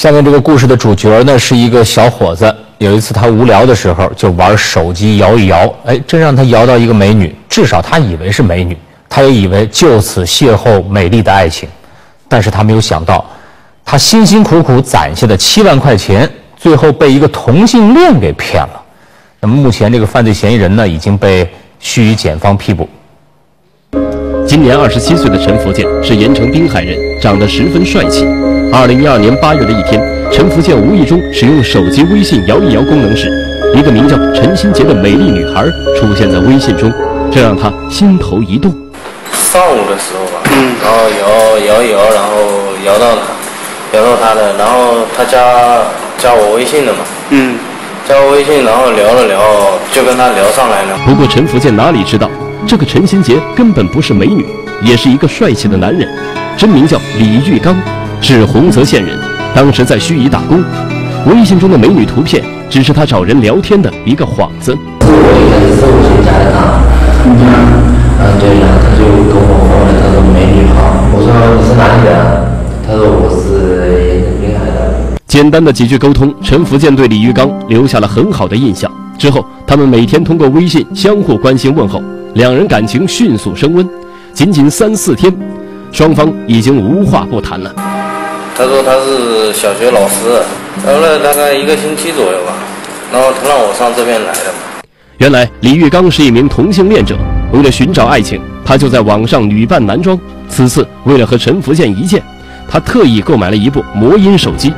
下面这个故事的主角呢是一个小伙子。有一次他无聊的时候就玩手机摇一摇，哎，真让他摇到一个美女，至少他以为是美女，他也以为就此邂逅美丽的爱情。但是他没有想到，他辛辛苦苦攒下的七万块钱，最后被一个同性恋给骗了。那么目前这个犯罪嫌疑人呢已经被盱眙检方批捕。今年二十七岁的陈福建是盐城滨海人，长得十分帅气。二零一二年八月的一天，陈福建无意中使用手机微信摇一摇功能时，一个名叫陈新杰的美丽女孩出现在微信中，这让他心头一动。上午的时候吧，嗯，然后摇摇一摇，然后摇到他，摇到他的，然后他加加我微信的嘛，嗯，加我微信，然后聊了聊，就跟他聊上来了。不过陈福建哪里知道，这个陈新杰根本不是美女，也是一个帅气的男人，真名叫李玉刚。是洪泽县人，当时在盱眙打工。微信中的美女图片只是他找人聊天的一个幌子。我一开始是我先加的他，嗯，对，然后他就跟我他说美女好，我说你是哪里的？他说我是滨海的。简单的几句沟通，陈福建对李玉刚留下了很好的印象。之后，他们每天通过微信相互关心问候，两人感情迅速升温。仅仅三四天，双方已经无话不谈了。他说他是小学老师，聊了大概一个星期左右吧，然后他让我上这边来的。原来李玉刚是一名同性恋者，为了寻找爱情，他就在网上女扮男装。此次为了和陈福建一见，他特意购买了一部魔音手机，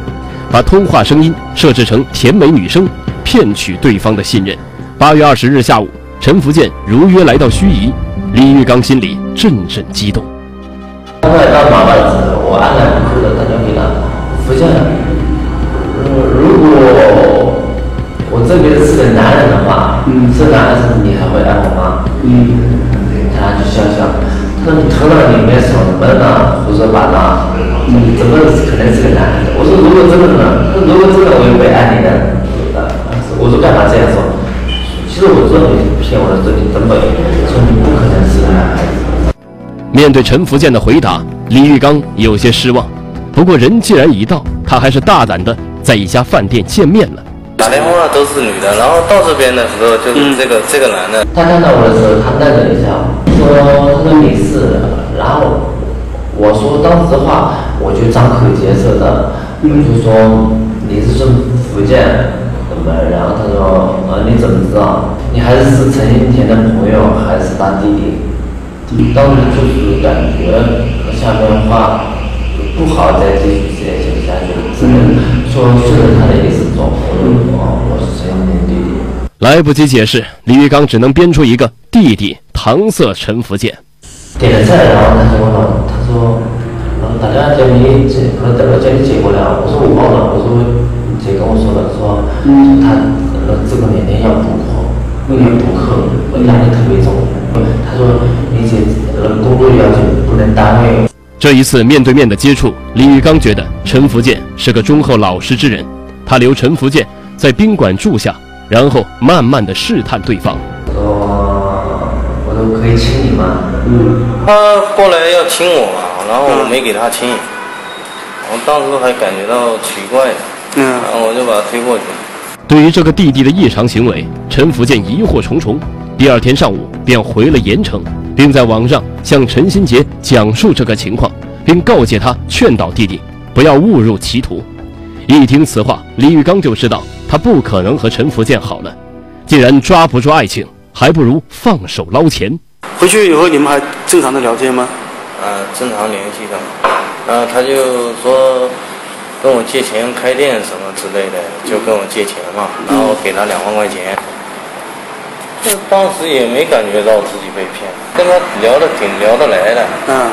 把通话声音设置成甜美女声，骗取对方的信任。八月二十日下午，陈福建如约来到盱眙，李玉刚心里阵阵激动。他来到麻烦时，我安然无恙的打电话给他，福建，如果我这边是个男人的话，是男孩子，你还会爱我吗？嗯，他就笑笑，他说你头脑里面想什么呢？胡说八道，嗯，怎么可能是个男孩子？我说如果真的呢？如果真的我也会爱你的，我说干嘛这样说？其实我知道你骗我的，这里根本说你不可能是个男孩子。面对陈福建的回答，李玉刚有些失望。不过人既然已到，他还是大胆的在一家饭店见面了。打电话都是女的，然后到这边的时候就是这个这个男的。他看到我的时候，他愣了一下，说：“他说你是。”然后我说：“当时的话，我就张口结舌的，我就说你是从福建，说：“呃，你怎么知道？你还是是陈新田的朋友，还是他弟弟？”当时就是感觉下面话不好再继续这样下去，只能说顺着他的意思走。哦，我是陈永弟弟。来不及解释，李玉刚只能编出一个弟弟搪塞陈福建。点了菜，然后他说：“他说，呃大家叫你姐，呃，等会叫你姐过来。”我说：“我忘了。”我说：“姐跟我说的，说他这个两天要补课，为了补课，压力特别重。”他说：“理解，呃，工作要求不能耽误。”这一次面对面的接触，李玉刚觉得陈福建是个忠厚老实之人。他留陈福建在宾馆住下，然后慢慢的试探对方。说：“我都可以亲你吗？”嗯。他过来要亲我嘛，然后我没给他亲，我当时还感觉到奇怪，嗯，然后我就把他推过去。对于这个弟弟的异常行为，陈福建疑惑重重。第二天上午便回了盐城，并在网上向陈新杰讲述这个情况，并告诫他劝导弟弟不要误入歧途。一听此话，李玉刚就知道他不可能和陈福建好了。既然抓不住爱情，还不如放手捞钱。回去以后你们还正常的聊天吗？啊，正常联系的。然后他就说跟我借钱开店什么之类的，就跟我借钱嘛，然后给他两万块钱。就当时也没感觉到自己被骗，跟他聊的挺聊得来的，嗯，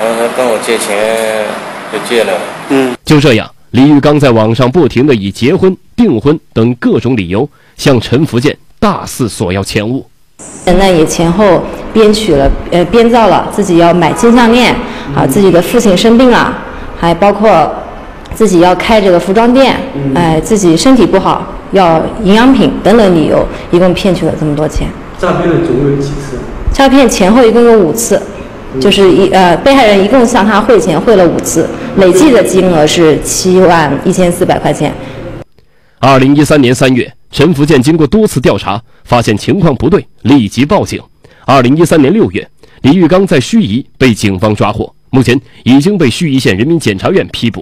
然后他跟我借钱就借了，嗯，就这样，李玉刚在网上不停的以结婚、订婚等各种理由向陈福建大肆索要钱物，现在也前后编曲了，呃，编造了自己要买金项链，啊，自己的父亲生病了，还包括自己要开这个服装店，哎，自己身体不好。要营养品等等理由，一共骗取了这么多钱。诈骗了总共有几次？诈骗前后一共有五次。就是一呃被害人一共向他汇钱汇了五次，累计的金额是七万一千四百块钱。二零一三年三月，陈福建经过多次调查，发现情况不对，立即报警。二零一三年六月，李玉刚在盱眙被警方抓获，目前已经被盱眙县人民检察院批捕。